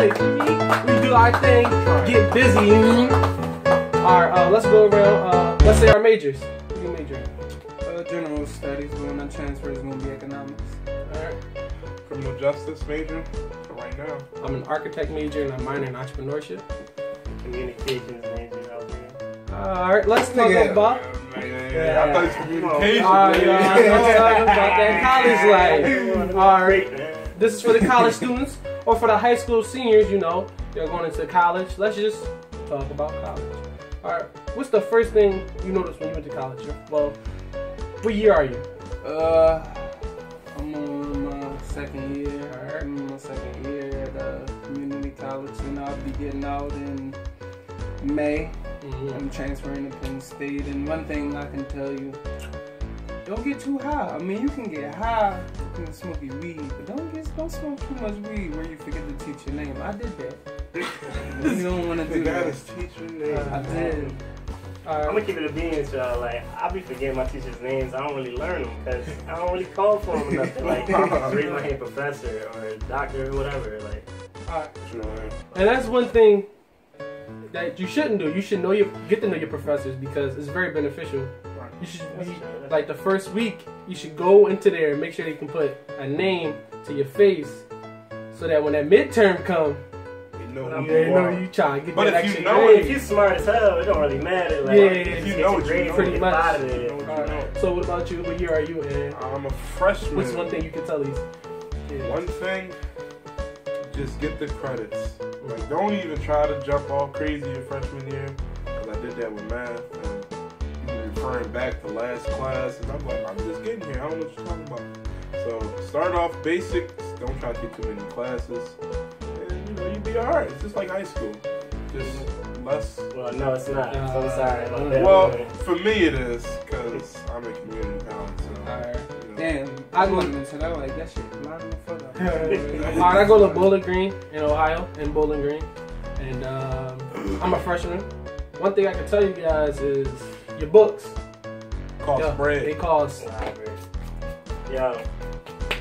We do our thing, get busy. Alright, uh, let's go around. Uh, let's say our majors. What do you major? Uh, general studies, but when I transfer, it's gonna be economics. Alright. Criminal justice major for right now. I'm an architect major and a minor in entrepreneurship. Communications major out. Alright, let's talk Nigga. about. Yeah, yeah, yeah. I thought it's communication. Alright, man. let's talk about that college life. Alright. This is for the college students or for the high school seniors, you know, they're going into college. Let's just talk about college. All right, what's the first thing you noticed when you went to college? Well, what year are you? Uh, I'm on my second year. I'm in my second year at uh, community college, and I'll be getting out in May. Mm-hmm. I'm transferring to Penn State, and one thing I can tell you, don't get too high. I mean, you can get high from smoking weed, but don't get don't smoke too much weed where you forget to teach your name. I did that. you don't want to The do guy that. is teaching name. I did. All I'm gonna keep it a bean, y'all. Like, I be forgetting my teachers' names. I don't really learn them because I don't really call for them enough to like raise my hand professor or doctor or whatever. Like, All right. You know, man. And that's one thing that you shouldn't do. You should know your get to know your professors because it's very beneficial. You should be like the first week. You should go into there and make sure they can put a name to your face, so that when that midterm come, You know who you you know are. you try to get But that if you extra know grade. if you smart as hell, it don't really matter. Like, Yeah, just if you get know your what you grades know. Pretty get much. out of there. You know what you know. right. So what about you? What year are you in? I'm a freshman. What's one thing you can tell these kids? One thing, just get the credits. Like, don't even try to jump all crazy your freshman year, because I did that with math, and you referring back to last class, and I'm like, I'm just getting here. I don't know what you're talking about. So start off basics. Don't try to take too many classes, and you know you'll be all right. It's just like high school, just less. Well, no, it's not. I'm Uh, sorry about that. Well, man. for me it is, because I'm in community college. So, All right. you know. Damn, I I go- went into that like that shit. Line the fuck up. All right, I go to Bowling Green in Ohio, in Bowling Green, and um, I'm a freshman. One thing I can tell you guys is your books. Cost yeah, bread. They cost. Nah. Yo,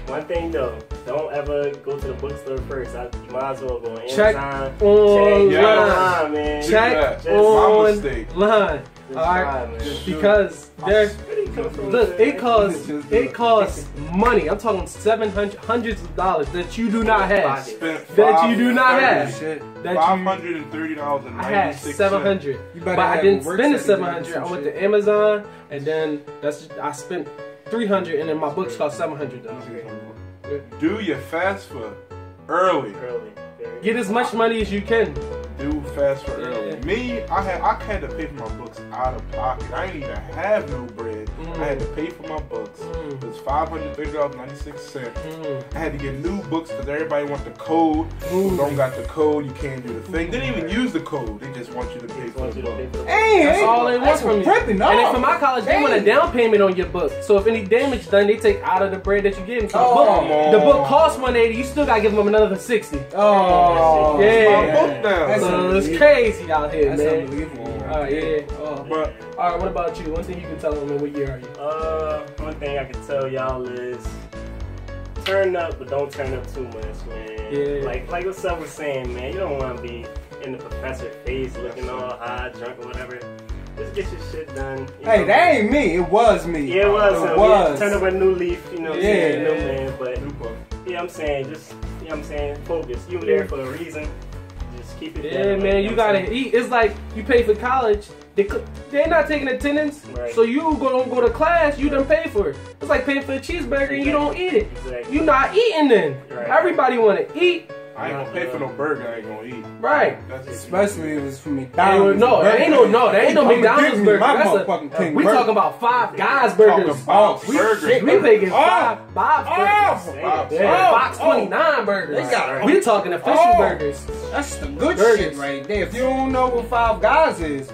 one thing though, don't ever go to the bookstore first. I, you might as well go on Check Amazon. online. Check online, man. Do Check that. Just- My online. mistake. Line. Just All right. try, man. Just do it. Because there's Where do you come from, look, it costs it it. costs money. I'm talking seven hundred hundreds of dollars that you do not have. Spent That you do not have. Shit. That Five you hundred and thirty dollars and I had ninety six seven hundred. You But I didn't spend the study seven guide or hundred. some I went to Amazon, and then that's I spent three hundred, and then my books cost seven hundred dollars. Do your FAFSA early. Early. Get as much money as you can. FAFSA. Yeah. Me, I had I had to pay for my books out of pocket. I didn't even have no bread. Mm-hmm. I had to pay for my books. Mm. It was five hundred thirty dollars ninety six cents. Mm. I had to get new books because everybody want the code. Who don't got the code, you can't do the thing. They didn't even use the code. They just want you to pay for the you to pay book. the Hey, That's hey, all they want from you. No. And then for my college, they want a down payment on your book. So if any damage done, they take out of the bread that you get. The Oh. book, Come on. the book costs one eighty. You still gotta give them another sixty. Oh, Yeah. My book now. That's So it's crazy out here, That's man. unbelievable. All right, yeah. Oh. But All right, what about you? One thing you can tell them, man, what year are you? Uh, one thing I can tell y'all is turn up, but don't turn up too much, man. Yeah. Like, like what Sub was saying, man. You don't want to be in the professor face, looking all high, drunk or whatever. Just get your shit done. you Hey, know? that ain't me. It was me. Yeah, it was. It him. was. Yeah, turn up a new leaf, you know what I'm Yeah. saying? No man, but new book. yeah, I'm saying just, yeah, I'm saying focus. You were there for a reason. Just keep it. Yeah, man, you gotta eat. It's like you pay for college. They they're not taking attendance, Right. so you go don't go to class. You done pay for it. It's like paying for a cheeseburger and you don't eat it. Exactly. You not eating then. Right. Everybody want to eat, I ain't gonna pay for no burger. I ain't gonna eat. right? That's Especially if it's was for Ain't McDonald's. no, there ain't no, no, there ain't no McDonald's me burger. my That's motherfucking a, King we burger. talking about five guys Talking burgers. about we burgers. shit. We making Oh. five Bob's Oh, burgers. Bob's Yeah, Oh, Fox oh. 29 burgers. They got- we talking official Oh. burgers. That's the good Burgers. shit right there. If you don't know what Five Guys is,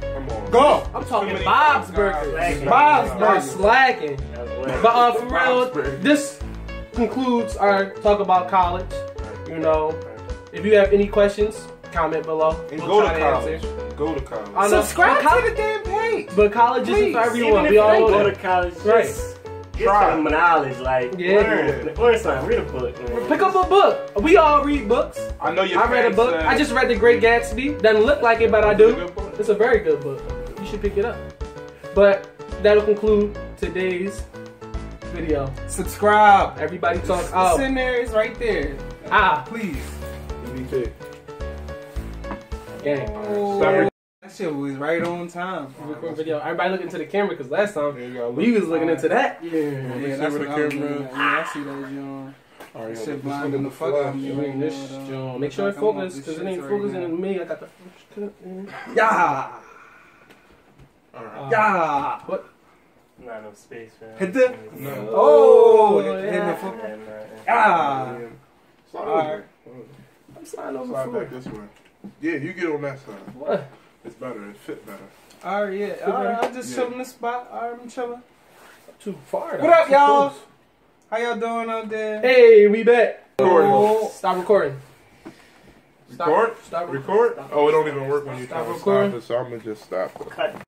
Come on. go. I'm talking many Bob's guys. burgers. Bob's I'm burgers. slacking. That was whack. But uh, for real, this concludes our talk about college. You know, if you have any questions, comment below. And We'll go to try college. answer. Go to college. I know. Subscribe But col- to the damn page. But college isn't for everyone. if We you all don't know go that. to college, Right. just Get Try. some knowledge, like Yeah. learn, learn something. Read a book. Man. Pick up a book. We all read books. I know you. I read a book. said- I just read The Great Gatsby. Doesn't look like it, but I It's a do. It's a very good book. You should pick it up. But that'll conclude today's video. Subscribe. Everybody talk It's out. in there. It's right there. Ah, Please. EDT. gang. Oh, Stop that shit was right on time. Record video. Everybody look into the camera because last time There you we was looking into that. Yeah, see that's what the I was camera looking. Yeah, I see that, John. All right, That yeah, shit blinding look the at fuck out of me You right bring this, now. John. Make sure it Like, I'm focus because it ain't right focusing on me. I got the first cut in. Yeah. All right. Uh, Yeah. What? Not enough space, man. Hit the- No. Oh, yeah. hitting the foot. Yeah, Ah. Slide All right. over. I'm sliding over Slide back this way. Yeah, you get on that side. What? It's better. It fit better. All right, yeah. All right, I just Yeah. chilling the spot. All right, I'm chilling. Too far. What up, y'all? How y'all doing out there? Hey, we back. Oh. Stop recording. Stop. Record? Stop recording. Record? Oh, it don't even work when you Stop try to stop it, so I'm gonna just stop it. Cut.